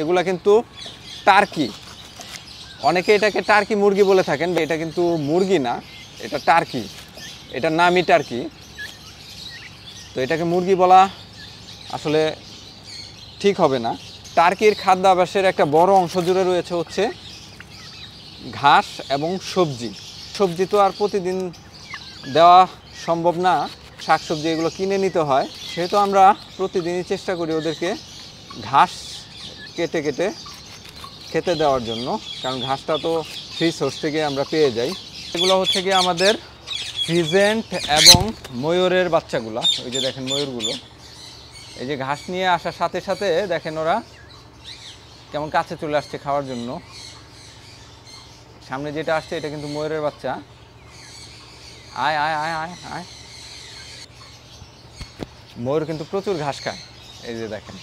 এগুলা কিন্তু টার্কি। অনেকে এটাকে টার্কি মুরগি বলে থাকেন এটা কিন্তু মুরগি না, এটা টার্কি। এটার নামই টার্কি। তো এটাকে মুরগি বলা আসলে ঠিক হবে না। টার্কির খাদ্যাভ্যাসের একটা বড় অংশ জুড়ে রয়েছে হচ্ছে ঘাস এবং সবজি। সবজি তো আর প্রতিদিন দেওয়া সম্ভব না। শাকসবজি এগুলো কিনে নিতে হয়। সেহেতু আমরা প্রতিদিনই চেষ্টা করি ওদেরকে ঘাস কেটে কেটে খেতে দেওয়ার জন্য, কারণ ঘাসটা তো ফ্রি সোর্স থেকে আমরা পেয়ে যাই। এগুলো হচ্ছে গিয়ে আমাদের ফ্রিজেন্ট এবং ময়ূরের বাচ্চাগুলা, ওই যে দেখেন ময়ূরগুলো। এই যে ঘাস নিয়ে আসার সাথে সাথে দেখেন ওরা কেমন কাছে চলে আসছে খাওয়ার জন্য। সামনে যেটা আসছে এটা কিন্তু ময়ূরের বাচ্চা। আয় আয় আয় আয় আয়। ময়ূর কিন্তু প্রচুর ঘাস খায়। এই যে দেখেন।